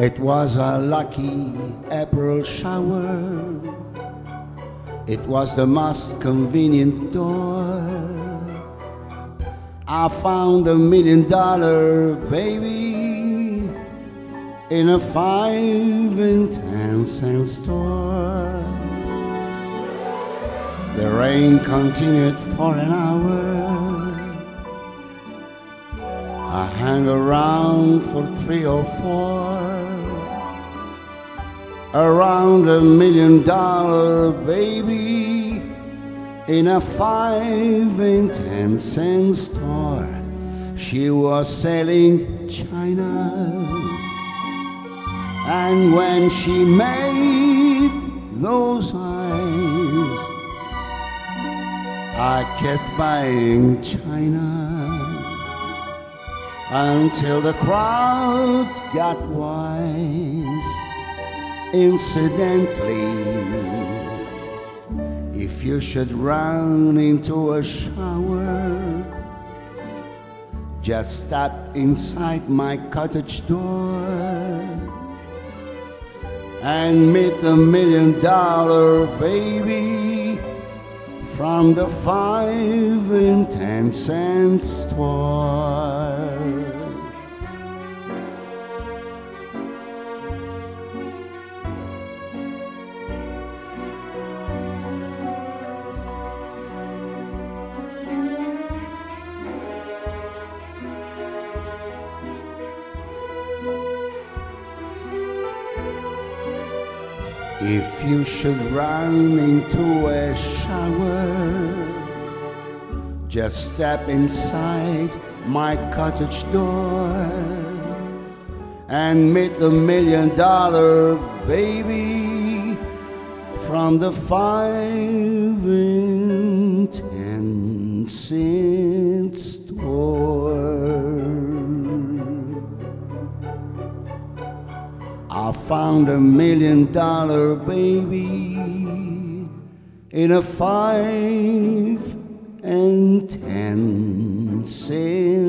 It was a lucky April shower. It was the most convenient door. I found a million dollar baby in a five and ten cent store. Rain continued for an hour. I hang around for three or four around a million dollar baby in a five and ten cent store. She was selling China. And when she made those eyes, I kept buying China until the crowd got wise. Incidentally, if you should run into a shower, just step inside my cottage door and meet the million dollar baby from the five and ten cent. If you should run into a shower, just step inside my cottage door and meet the million dollar baby from the five I found a million dollar baby in a five and ten cent